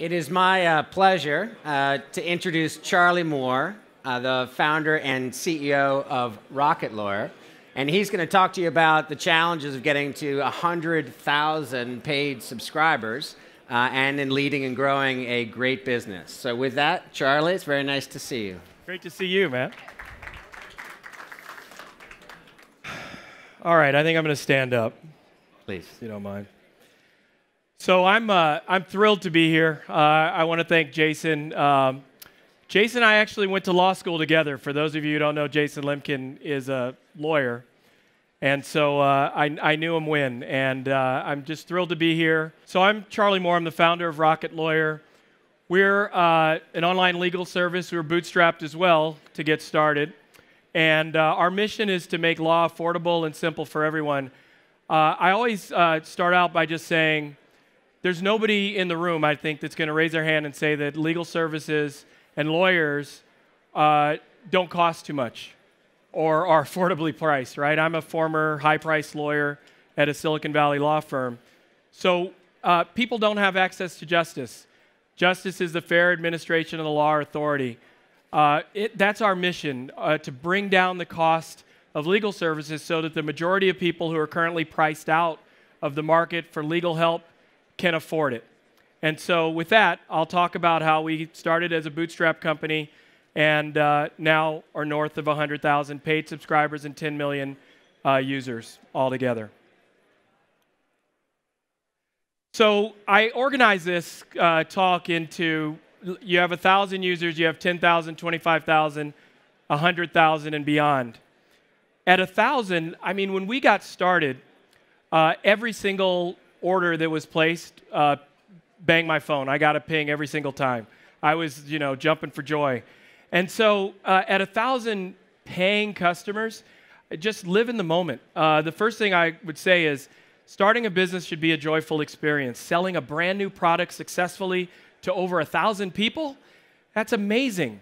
It is my uh, pleasure uh, to introduce Charley Moore, uh, the founder and CEO of Rocket Lawyer. And he's going to talk to you about the challenges of getting to 100,000 paid subscribers uh, and in leading and growing a great business. So, with that, Charley, it's very nice to see you. Great to see you, man. All right, I think I'm going to stand up. Please. If you don't mind. So I'm, uh, I'm thrilled to be here. Uh, I want to thank Jason. Um, Jason and I actually went to law school together. For those of you who don't know, Jason Lemkin is a lawyer. And so uh, I, I, knew him when. And uh, I'm just thrilled to be here. So I'm Charley Moore. I'm the founder of Rocket Lawyer. We're uh, an online legal service. We were bootstrapped as well to get started. And uh, our mission is to make law affordable and simple for everyone. I always start out by just saying, there's nobody in the room, I think, that's going to raise their hand and say that legal services and lawyers uh, don't cost too much or are affordably priced, right? I'm a former high priced lawyer at a Silicon Valley law firm. So uh, people don't have access to justice. Justice is the fair administration of the law or authority. Uh, it, that's our mission uh, to bring down the cost of legal services so that the majority of people who are currently priced out of the market for legal help can afford it. And so, with that, I'll talk about how we started as a bootstrap company and uh, now are north of 100,000 paid subscribers and 10 million uh, users altogether. So, I organize this uh, talk into you have 1,000 users, you have 10,000, 25,000, 100,000, and beyond. At 1,000, I mean, when we got started, uh, every single order that was placed, uh, bang my phone. I got a ping every single time. I was, you know, jumping for joy. And so uh, at a thousand paying customers, just live in the moment. Uh, the first thing I would say is starting a business should be a joyful experience. Selling a brand new product successfully to over a thousand people, that's amazing.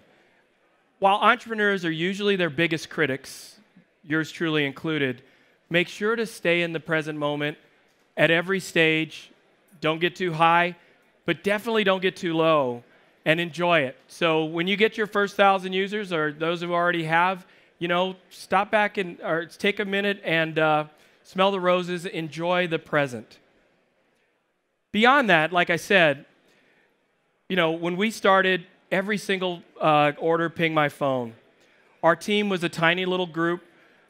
While entrepreneurs are usually their biggest critics, yours truly included, make sure to stay in the present moment at every stage. Don't get too high, but definitely don't get too low and enjoy it. So when you get your first thousand users or those who already have, you know, stop back and or take a minute and uh, smell the roses, enjoy the present. Beyond that, like I said, you know, when we started, every single uh, order ping my phone. Our team was a tiny little group.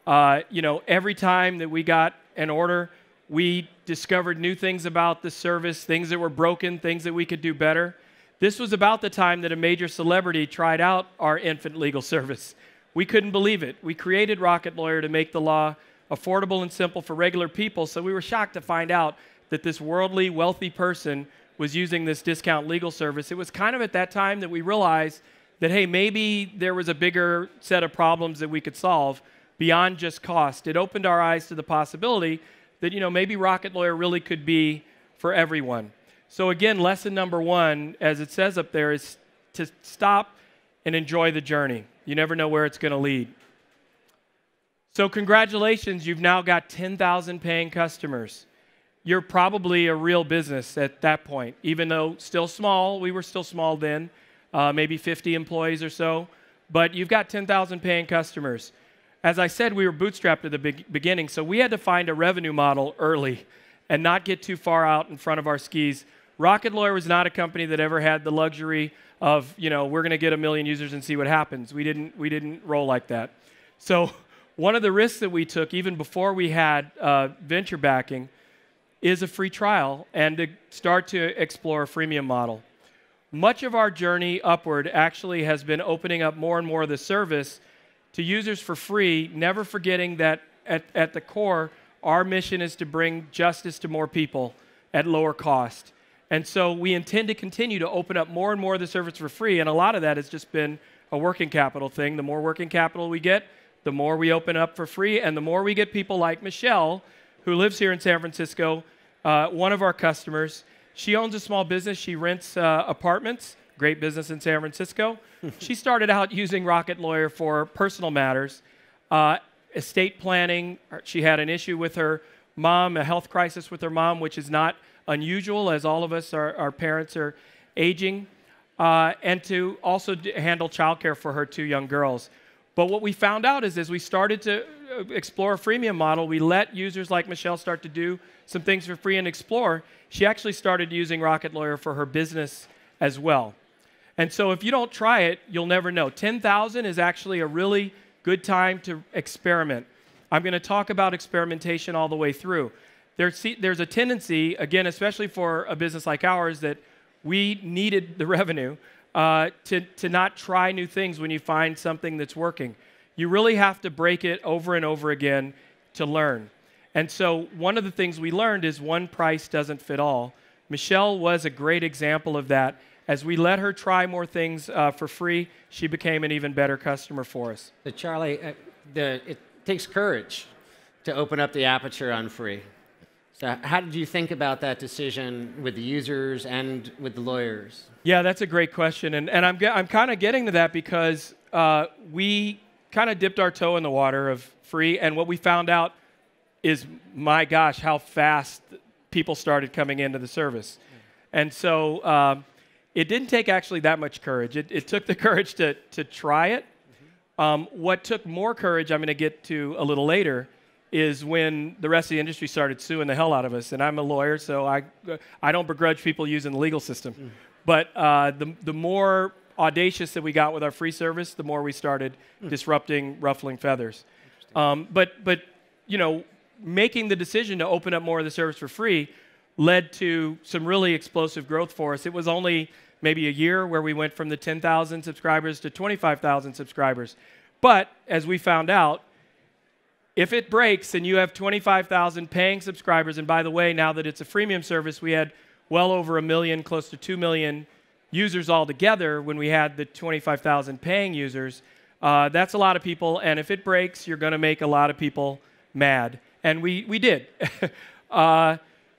Uh, you know, every time that we got an order, we discovered new things about the service, things that were broken, things that we could do better. This was about the time that a major celebrity tried out our infant legal service. We couldn't believe it. We created Rocket Lawyer to make the law affordable and simple for regular people, so we were shocked to find out that this worldly, wealthy person was using this discount legal service. It was kind of at that time that we realized that, hey, maybe there was a bigger set of problems that we could solve beyond just cost. It opened our eyes to the possibility that you know maybe Rocket Lawyer really could be for everyone. So again, lesson number one, as it says up there, is to stop and enjoy the journey. You never know where it's going to lead. So congratulations, you've now got 10,000 paying customers. You're probably a real business at that point, even though still small. We were still small then, uh, maybe 50 employees or so. But you've got 10,000 paying customers as I said, we were bootstrapped at the beginning, so we had to find a revenue model early and not get too far out in front of our skis. Rocket Lawyer was not a company that ever had the luxury of, you know, we're going to get a million users and see what happens. We didn't, we didn't roll like that. So, one of the risks that we took, even before we had uh, venture backing, is a free trial and to start to explore a freemium model. Much of our journey upward actually has been opening up more and more of the service to users for free, never forgetting that at, at the core, our mission is to bring justice to more people at lower cost. And so we intend to continue to open up more and more of the service for free. And a lot of that has just been a working capital thing. The more working capital we get, the more we open up for free. And the more we get people like Michelle, who lives here in San Francisco, uh, one of our customers. She owns a small business. She rents uh, apartments great business in San Francisco. she started out using Rocket Lawyer for personal matters, uh, estate planning. She had an issue with her mom, a health crisis with her mom, which is not unusual, as all of us, our, our parents are aging, uh, and to also d- handle childcare for her two young girls. But what we found out is as we started to uh, explore a freemium model, we let users like Michelle start to do some things for free and explore. She actually started using Rocket Lawyer for her business as well. And so if you don't try it, you'll never know. 10,000 is actually a really good time to experiment. I'm going to talk about experimentation all the way through. There's, there's a tendency, again, especially for a business like ours, that we needed the revenue uh, to, to not try new things when you find something that's working. You really have to break it over and over again to learn. And so, one of the things we learned is one price doesn't fit all. Michelle was a great example of that as we let her try more things uh, for free, she became an even better customer for us. So Charley, uh, the, it takes courage to open up the aperture on free. So how did you think about that decision with the users and with the lawyers? Yeah, that's a great question, and, and I'm, I'm kind of getting to that because uh, we kind of dipped our toe in the water of free, and what we found out is, my gosh, how fast people started coming into the service. And so um, it didn't take actually that much courage. It, it took the courage to, to try it. Um, what took more courage, I'm going to get to a little later, is when the rest of the industry started suing the hell out of us. And I'm a lawyer, so I, I don't begrudge people using the legal system. Mm. But uh, the, the more audacious that we got with our free service, the more we started mm. disrupting, ruffling feathers. Um, but, but, you know, making the decision to open up more of the service for free led to some really explosive growth for us. It was only maybe a year where we went from the 10,000 subscribers to 25,000 subscribers. But as we found out, if it breaks and you have 25,000 paying subscribers, and by the way, now that it's a freemium service, we had well over a million, close to 2 million users altogether when we had the 25,000 paying users. Uh, that's a lot of people, and if it breaks, you're going to make a lot of people mad. And we, we did. uh,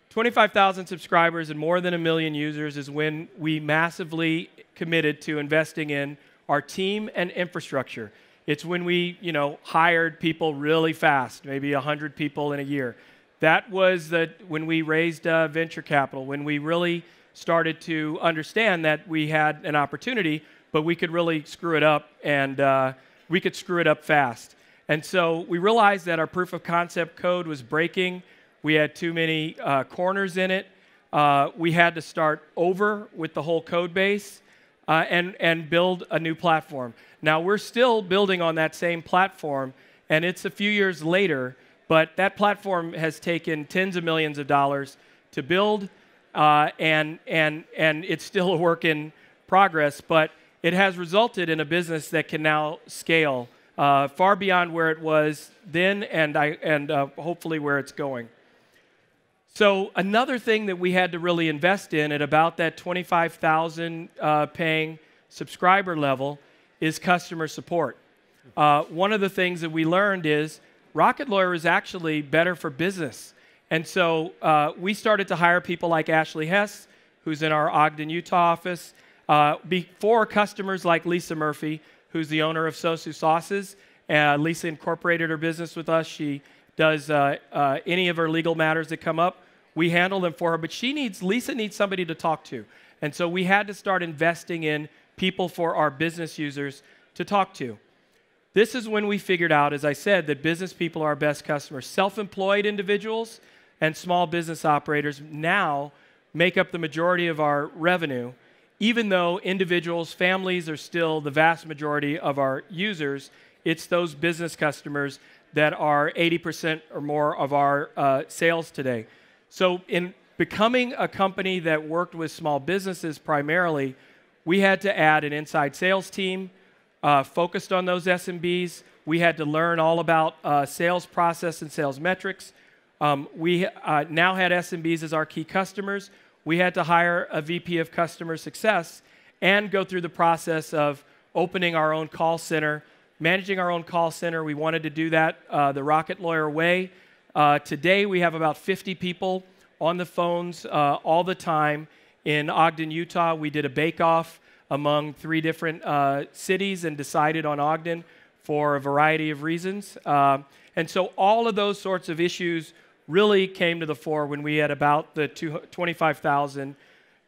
25,000 subscribers and more than a million users is when we massively committed to investing in our team and infrastructure. It's when we, you know, hired people really fast, maybe 100 people in a year. That was the, when we raised uh, venture capital, when we really started to understand that we had an opportunity, but we could really screw it up and uh, we could screw it up fast. And so we realized that our proof of concept code was breaking we had too many uh, corners in it. Uh, we had to start over with the whole code base uh, and, and build a new platform. Now, we're still building on that same platform, and it's a few years later, but that platform has taken tens of millions of dollars to build, uh, and, and, and it's still a work in progress, but it has resulted in a business that can now scale uh, far beyond where it was then and, I, and uh, hopefully where it's going. So another thing that we had to really invest in at about that 25,000 uh, paying subscriber level is customer support. Uh, one of the things that we learned is Rocket Lawyer is actually better for business. And so uh, we started to hire people like Ashley Hess, who's in our Ogden, Utah office, uh, before customers like Lisa Murphy, who's the owner of Sosu Sauces. Uh, Lisa incorporated her business with us. She does uh, any of her legal matters that come up we handle them for her, but she needs, Lisa needs somebody to talk to. And so we had to start investing in people for our business users to talk to. This is when we figured out, as I said, that business people are our best customers. Self employed individuals and small business operators now make up the majority of our revenue, even though individuals, families are still the vast majority of our users. It's those business customers that are 80% or more of our uh, sales today. So, in becoming a company that worked with small businesses primarily, we had to add an inside sales team uh, focused on those SMBs. We had to learn all about uh, sales process and sales metrics. Um, we uh, now had SMBs as our key customers. We had to hire a VP of customer success and go through the process of opening our own call center, managing our own call center. We wanted to do that uh, the Rocket Lawyer way. Uh, today, we have about 50 people on the phones uh, all the time. In Ogden, Utah, we did a bake off among three different uh, cities and decided on Ogden for a variety of reasons. Uh, and so, all of those sorts of issues really came to the fore when we had about the 25,000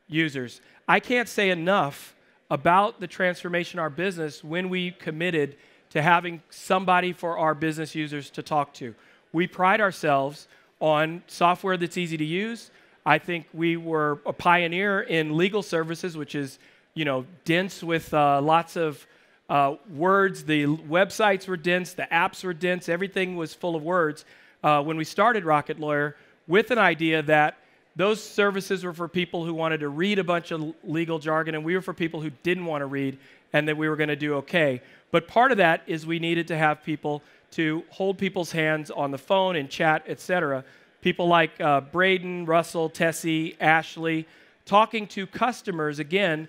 users. I can't say enough about the transformation of our business when we committed to having somebody for our business users to talk to. We pride ourselves on software that's easy to use. I think we were a pioneer in legal services, which is, you know, dense with uh, lots of uh, words. The websites were dense, the apps were dense, everything was full of words. Uh, when we started Rocket Lawyer, with an idea that those services were for people who wanted to read a bunch of legal jargon, and we were for people who didn't want to read, and that we were going to do okay. But part of that is we needed to have people to hold people's hands on the phone and chat, etc. People like uh, Braden, Russell, Tessie, Ashley, talking to customers again,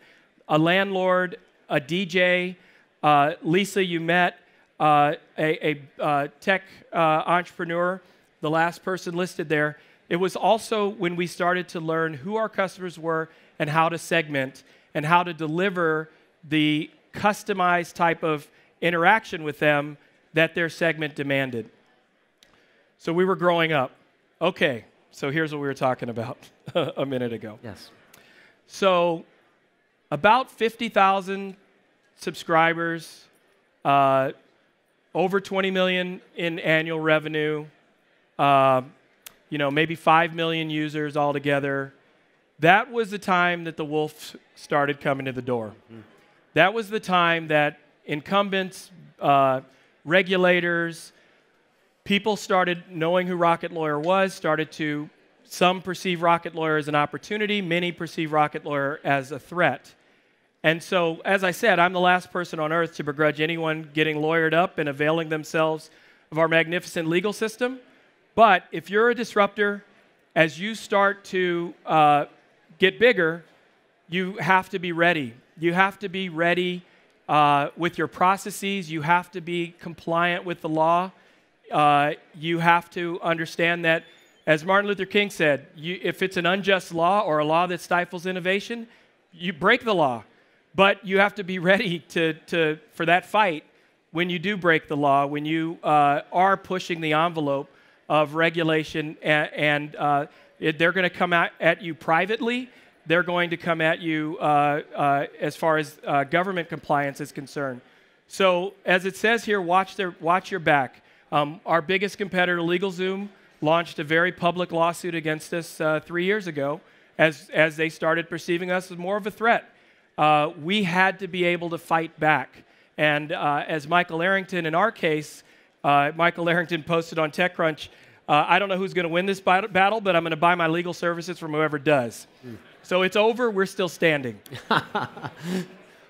a landlord, a DJ, uh, Lisa, you met, uh, a, a uh, tech uh, entrepreneur, the last person listed there. It was also when we started to learn who our customers were and how to segment and how to deliver the customized type of interaction with them that their segment demanded. So we were growing up. Okay, so here's what we were talking about a minute ago. Yes. So about 50,000 subscribers, uh, over 20 million in annual revenue, uh, you know, maybe 5 million users altogether. That was the time that the wolves started coming to the door. Mm-hmm. That was the time that incumbents, uh, regulators, people started knowing who Rocket Lawyer was, started to, some perceive Rocket Lawyer as an opportunity, many perceive Rocket Lawyer as a threat. And so, as I said, I'm the last person on earth to begrudge anyone getting lawyered up and availing themselves of our magnificent legal system. But if you're a disruptor, as you start to uh, get bigger, you have to be ready. You have to be ready uh, with your processes. You have to be compliant with the law. Uh, you have to understand that, as Martin Luther King said, you, if it's an unjust law or a law that stifles innovation, you break the law. But you have to be ready to, to, for that fight when you do break the law, when you uh, are pushing the envelope of regulation, and, and uh, it, they're going to come at, at you privately they're going to come at you uh, uh, as far as uh, government compliance is concerned. So, as it says here, watch, their, watch your back. Um, our biggest competitor, LegalZoom, launched a very public lawsuit against us uh, three years ago as, as they started perceiving us as more of a threat. Uh, we had to be able to fight back. And uh, as Michael Arrington, in our case, Michael Arrington posted on TechCrunch, I don't know who's going to win this battle, but I'm going to buy my legal services from whoever does. Mm. So it's over, we're still standing. well,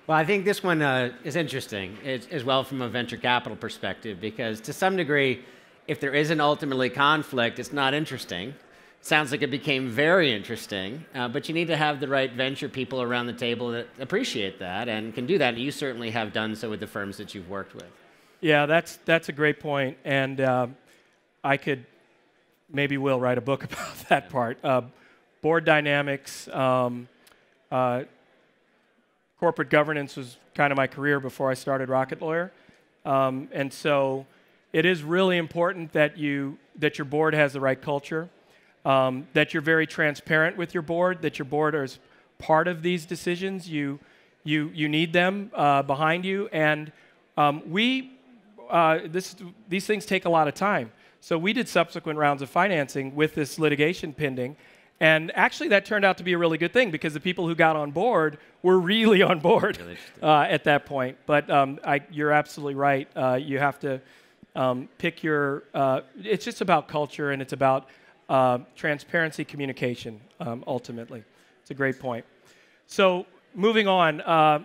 I think this one uh, is interesting as well from a venture capital perspective because to some degree, if there isn't ultimately conflict, it's not interesting. Sounds like it became very interesting, uh, but you need to have the right venture people around the table that appreciate that and can do that. And you certainly have done so with the firms that you've worked with. Yeah, that's, that's a great point. And uh, I could maybe will write a book about that part. Uh, board dynamics. Um, uh, corporate governance was kind of my career before I started Rocket Lawyer. Um, and so it is really important that, you, that your board has the right culture, um, that you're very transparent with your board, that your board is part of these decisions. You, you, you need them uh, behind you. And um, we, uh, this, these things take a lot of time. So we did subsequent rounds of financing with this litigation pending. And actually, that turned out to be a really good thing because the people who got on board were really on board uh, at that point. But um, I, you're absolutely right. Uh, you have to um, pick your, uh, it's just about culture and it's about uh, transparency communication, um, ultimately. It's a great point. So, moving on, uh,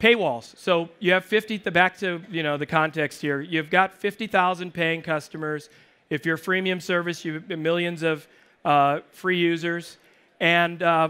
paywalls. So, you have 50, back to you know, the context here, you've got 50,000 paying customers. If you're a freemium service, you have millions of uh, free users, and uh,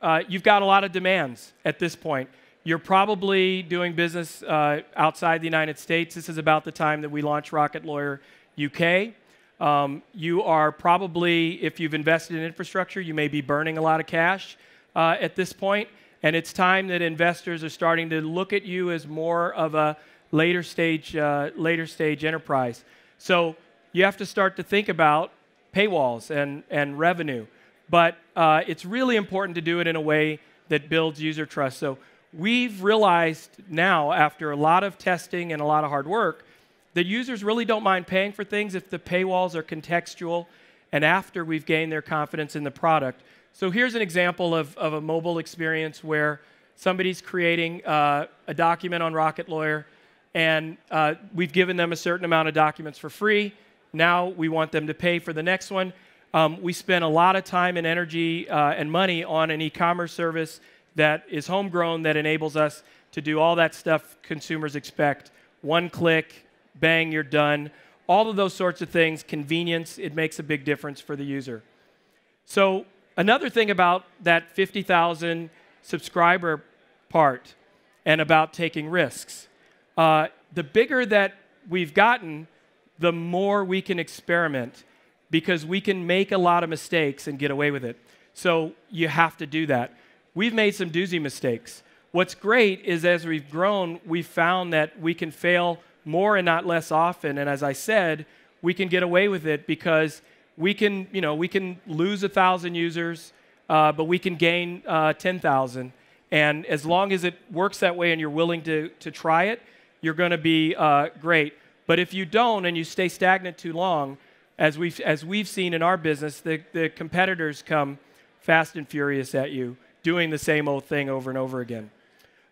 uh, you've got a lot of demands at this point. You're probably doing business uh, outside the United States. This is about the time that we launched Rocket Lawyer UK. Um, you are probably, if you've invested in infrastructure, you may be burning a lot of cash uh, at this point, and it's time that investors are starting to look at you as more of a later stage, later stage enterprise. So you have to start to think about paywalls and, and revenue. But uh, it's really important to do it in a way that builds user trust. So we've realized now, after a lot of testing and a lot of hard work, that users really don't mind paying for things if the paywalls are contextual and after we've gained their confidence in the product. So here's an example of, of a mobile experience where somebody's creating uh, a document on Rocket Lawyer, and uh, we've given them a certain amount of documents for free. Now we want them to pay for the next one. Um, we spend a lot of time and energy uh, and money on an e commerce service that is homegrown that enables us to do all that stuff consumers expect. One click, bang, you're done. All of those sorts of things, convenience, it makes a big difference for the user. So, another thing about that 50,000 subscriber part and about taking risks. Uh, the bigger that we've gotten, the more we can experiment because we can make a lot of mistakes and get away with it. So you have to do that. We've made some doozy mistakes. What's great is as we've grown, we've found that we can fail more and not less often. And as I said, we can get away with it because we can, you know, we can lose a thousand users, uh, but we can gain uh, 10,000. And as long as it works that way and you're willing to, to try it, you're going to be uh, great. But if you don't and you stay stagnant too long, as we've, as we've seen in our business, the, the competitors come fast and furious at you, doing the same old thing over and over again.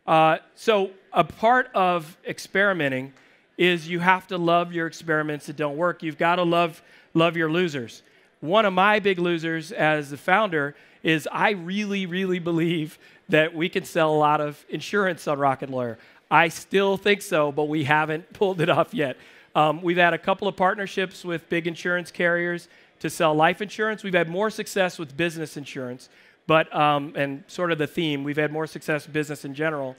Uh, so, a part of experimenting is you have to love your experiments that don't work. You've got to love, love your losers. One of my big losers as the founder is I really, really believe that we can sell a lot of insurance on Rocket Lawyer. I still think so, but we haven't pulled it off yet. Um, we've had a couple of partnerships with big insurance carriers to sell life insurance. We've had more success with business insurance, but um, and sort of the theme, we've had more success business in general,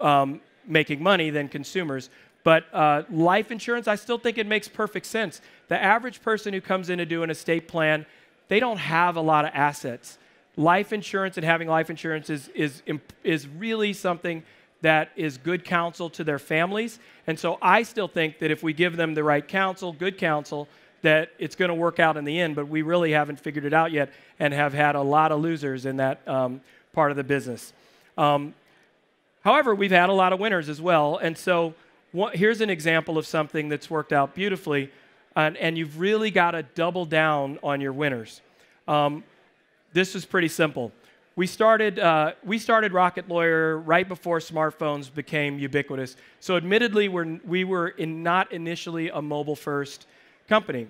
um, making money than consumers. But uh, life insurance, I still think it makes perfect sense. The average person who comes in to do an estate plan, they don't have a lot of assets. Life insurance and having life insurance is, is, is really something that is good counsel to their families. And so I still think that if we give them the right counsel, good counsel, that it's going to work out in the end, but we really haven't figured it out yet and have had a lot of losers in that um, part of the business. Um, however, we've had a lot of winners as well. And so here's an example of something that's worked out beautifully, and, and you've really got to double down on your winners. Um, this is pretty simple we started, uh, we started Rocket Lawyer right before smartphones became ubiquitous. So, admittedly, we're, we were in not initially a mobile first company,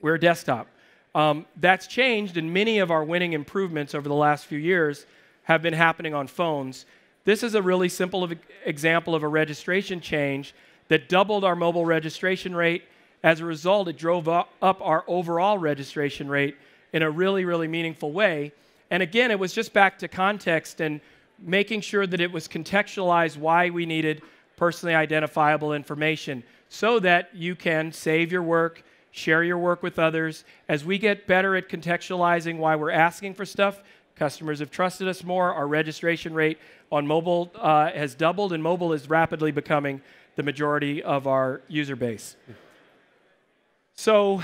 we're a desktop. Um, that's changed, and many of our winning improvements over the last few years have been happening on phones. This is a really simple example of a registration change that doubled our mobile registration rate. As a result, it drove up our overall registration rate in a really, really meaningful way. And again, it was just back to context and making sure that it was contextualized why we needed personally identifiable information so that you can save your work, share your work with others. As we get better at contextualizing why we're asking for stuff, customers have trusted us more. Our registration rate on mobile uh, has doubled, and mobile is rapidly becoming the majority of our user base. So,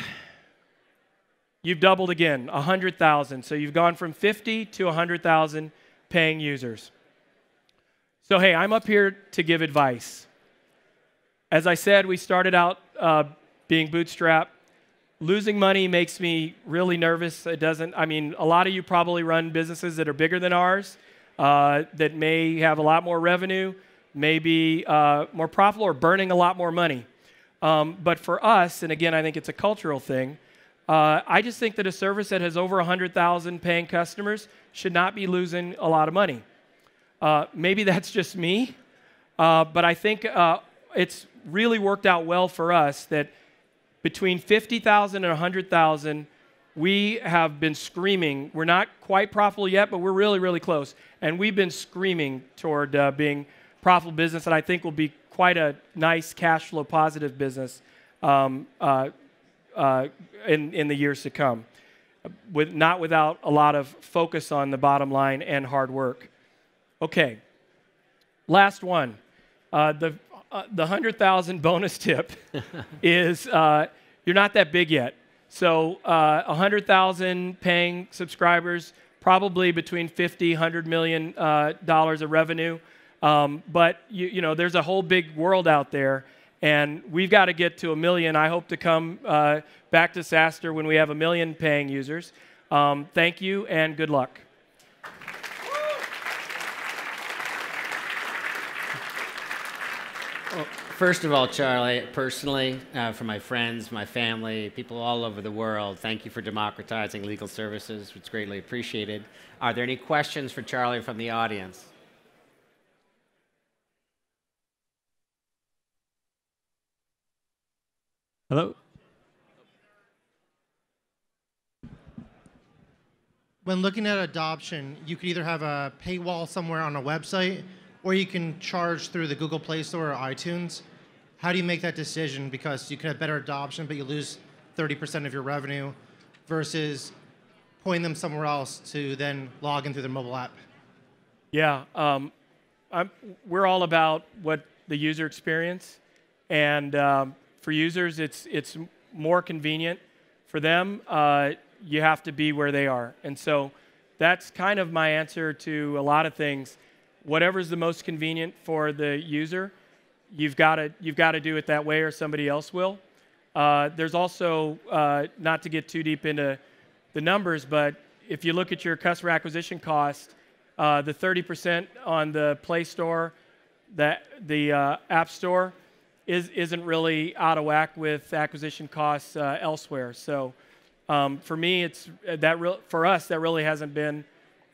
you've doubled again, 100,000. So you've gone from 50 to 100,000 paying users. So, hey, I'm up here to give advice. As I said, we started out uh, being bootstrapped. Losing money makes me really nervous. It doesn't, I mean, a lot of you probably run businesses that are bigger than ours, uh, that may have a lot more revenue, may be uh, more profitable, or burning a lot more money. Um, but for us, and again, I think it's a cultural thing, uh, I just think that a service that has over 100,000 paying customers should not be losing a lot of money. Uh, maybe that's just me, uh, but I think uh, it's really worked out well for us that between 50,000 and 100,000, we have been screaming. We're not quite profitable yet, but we're really, really close. And we've been screaming toward uh, being profitable business, and I think will be quite a nice cash flow positive business um, uh, in, in the years to come, with, not without a lot of focus on the bottom line and hard work. Okay, last one. Uh, the uh, the 100,000 bonus tip is uh, you're not that big yet. So uh, 100,000 paying subscribers, probably between 50, 100 million uh, dollars of revenue. Um, but you, you know, there's a whole big world out there, and we've got to get to a million. I hope to come uh, back to SaaStr when we have a million paying users. Um, thank you and good luck. First of all, Charley, personally, uh, for my friends, my family, people all over the world, thank you for democratizing legal services. It's greatly appreciated. Are there any questions for Charley from the audience? Hello? When looking at adoption, you could either have a paywall somewhere on a website or you can charge through the Google Play Store or iTunes. How do you make that decision? Because you can have better adoption, but you lose 30% of your revenue versus pointing them somewhere else to then log in through their mobile app. Yeah, um, we're all about what the user experience, and um, for users, it's it's more convenient. For them, uh, you have to be where they are, and so that's kind of my answer to a lot of things whatever's the most convenient for the user, you've got to you've got to do it that way, or somebody else will. Uh, there's also uh, not to get too deep into the numbers, but if you look at your customer acquisition cost, uh, the 30% on the Play Store, that the uh, App Store, is isn't really out of whack with acquisition costs uh, elsewhere. So. Um, for me, it's that re- for us that really hasn't been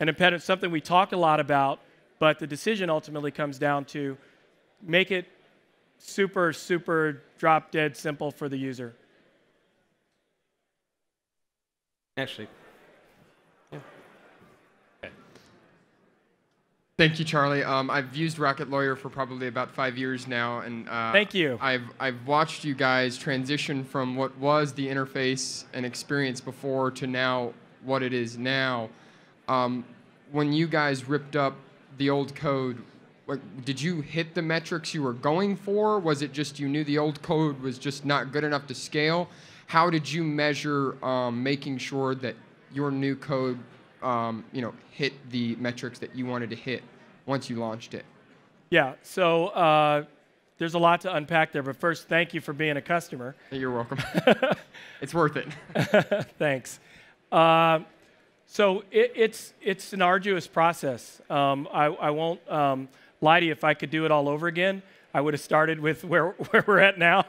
an impediment. Something we talk a lot about, but the decision ultimately comes down to make it super, super drop dead simple for the user. Actually, Thank you, Charley. Um, I've used Rocket Lawyer for probably about five years now, and uh, thank you. I've I've watched you guys transition from what was the interface and experience before to now what it is now. Um, when you guys ripped up the old code, like, did you hit the metrics you were going for? Was it just you knew the old code was just not good enough to scale? How did you measure um, making sure that your new code, um, you know, hit the metrics that you wanted to hit once you launched it? Yeah. So uh, there's a lot to unpack there, but first, thank you for being a customer. You're welcome. it's worth it. Thanks. Uh, so it, it's, it's an arduous process. Um, I, I won't um, lie to you, if I could do it all over again, I would have started with where, where we're at now.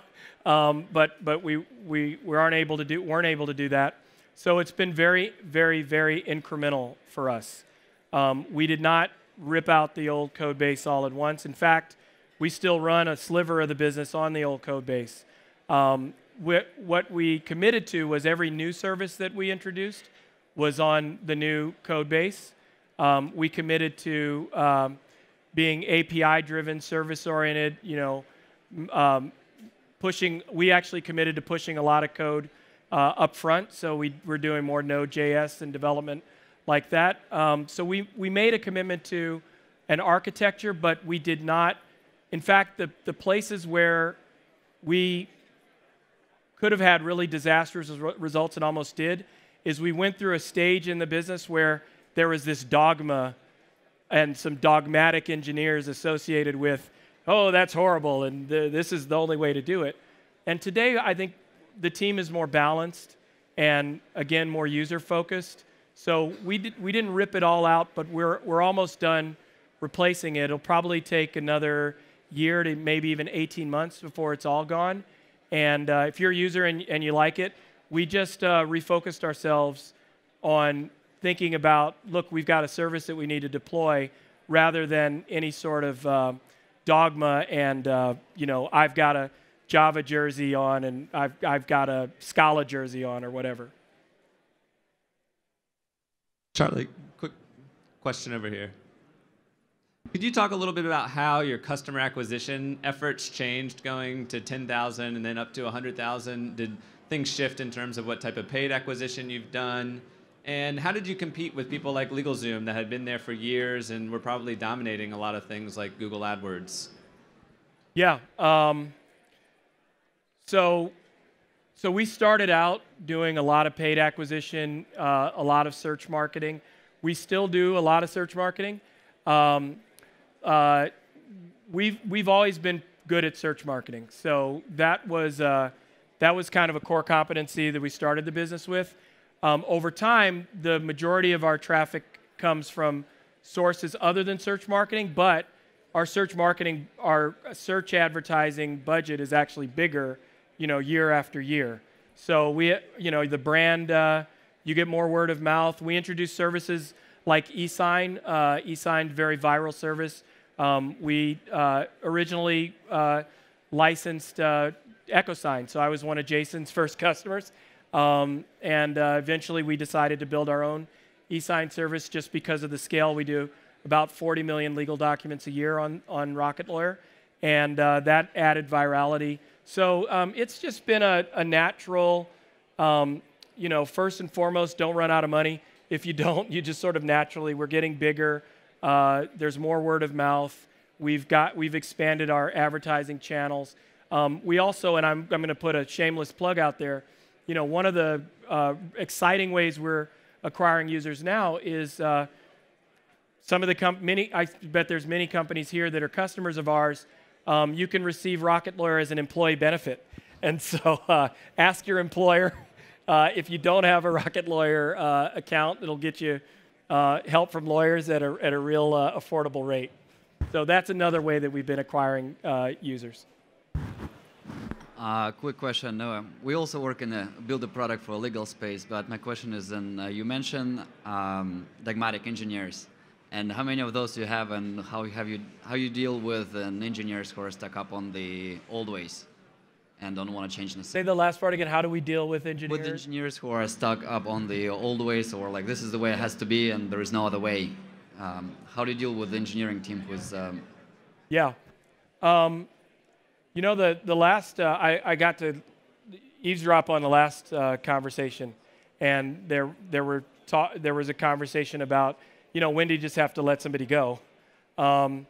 Um, but but we, we, we aren't able to do, weren't able to do that. So it's been very, very, very incremental for us. Um, we did not rip out the old code base all at once. In fact, we still run a sliver of the business on the old code base. Um, what we committed to was every new service that we introduced was on the new code base. Um, we committed to um, being API-driven, service-oriented. You know, um, pushing. We actually committed to pushing a lot of code uh, up front, so we, we're doing more Node.js and development like that. Um, so we we made a commitment to an architecture, but we did not. In fact, the the places where we could have had really disastrous results and almost did is we went through a stage in the business where there was this dogma and some dogmatic engineers associated with, oh, that's horrible, and the, this is the only way to do it. And today, I think the team is more balanced and, again, more user focused. So we, did, we didn't rip it all out, but we're, we're almost done replacing it. It'll probably take another year to maybe even 18 months before it's all gone. And uh, if you're a user and, and you like it, we just uh, refocused ourselves on thinking about look, we've got a service that we need to deploy rather than any sort of uh, dogma and, uh, you know, I've got a Java jersey on and I've, I've got a Scala jersey on or whatever. Charley, quick question over here. Could you talk a little bit about how your customer acquisition efforts changed going to 10,000 and then up to 100,000? Did things shift in terms of what type of paid acquisition you've done? And how did you compete with people like LegalZoom that had been there for years and were probably dominating a lot of things like Google AdWords? Yeah. Um, so, so we started out doing a lot of paid acquisition, uh, a lot of search marketing. we still do a lot of search marketing. Um, uh, we've we've always been good at search marketing, so that was uh, that was kind of a core competency that we started the business with. Um, over time, the majority of our traffic comes from sources other than search marketing, but our search marketing, our search advertising budget is actually bigger, you know, year after year. So we, you know, the brand, uh, you get more word of mouth. We introduced services like eSign. Uh, eSign, very viral service. Um, we uh, originally uh, licensed uh, EchoSign, so I was one of Jason's first customers. Um, and uh, eventually we decided to build our own eSign service just because of the scale. We do about 40 million legal documents a year on, on Rocket Lawyer, and uh, that added virality. So um, it's just been a, a natural, um, you know, first and foremost, don't run out of money. If you don't, you just sort of naturally, we're getting bigger. Uh, there's more word of mouth. We've got, we've expanded our advertising channels. Um, we also, and I'm, I'm going to put a shameless plug out there. You know, one of the uh, exciting ways we're acquiring users now is uh, some of the com- many. I bet there's many companies here that are customers of ours. Um, you can receive Rocket Lawyer as an employee benefit, and so uh, ask your employer uh, if you don't have a Rocket Lawyer uh, account. It'll get you uh, help from lawyers at a at a real uh, affordable rate. So that's another way that we've been acquiring uh, users. Quick question. Uh, we also work in a build a product for a legal space, but my question is, and you mentioned um, dogmatic engineers, and how many of those do you have, and how have you how you deal with uh, engineers who are stuck up on the old ways and don't want to change the Say the last part again. How do we deal with engineers? with engineers who are stuck up on the old ways, or like this is the way it has to be, and there is no other way. Um, how do you deal with the engineering team who's um, Yeah. Um, you know, the, the last, uh, I, I got to eavesdrop on the last uh, conversation, and there, there, were ta- there was a conversation about, you know, when do you just have to let somebody go? Um,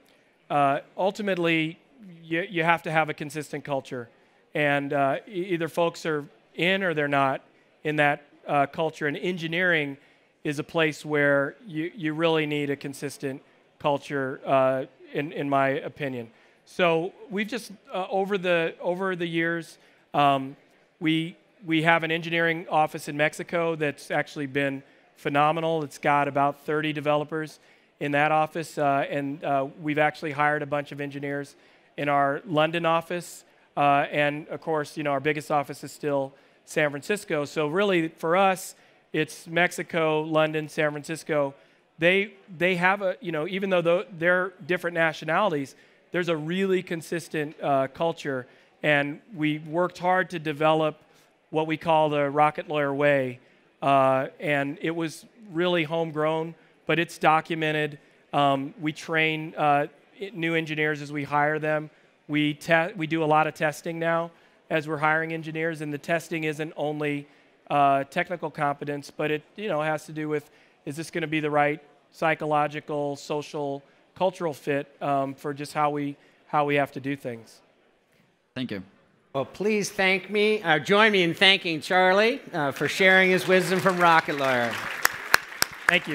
uh, ultimately, you, you have to have a consistent culture. And uh, either folks are in or they're not in that uh, culture. And engineering is a place where you, you really need a consistent culture, uh, in, in my opinion. So we've just uh, over the over the years, um, we we have an engineering office in Mexico that's actually been phenomenal. It's got about 30 developers in that office, uh, and uh, we've actually hired a bunch of engineers in our London office, uh, and of course, you know our biggest office is still San Francisco. So really, for us, it's Mexico, London, San Francisco. They they have a you know even though they're different nationalities there's a really consistent uh, culture, and we worked hard to develop what we call the Rocket Lawyer Way, uh, and it was really homegrown, but it's documented. Um, we train uh, new engineers as we hire them. We te- we do a lot of testing now as we're hiring engineers, and the testing isn't only uh, technical competence, but it you know has to do with is this going to be the right psychological, social cultural fit um, for just how we how we have to do things. Thank you. Well, please thank me. Uh, join me in thanking Charley uh, for sharing his wisdom from Rocket Lawyer. Thank you.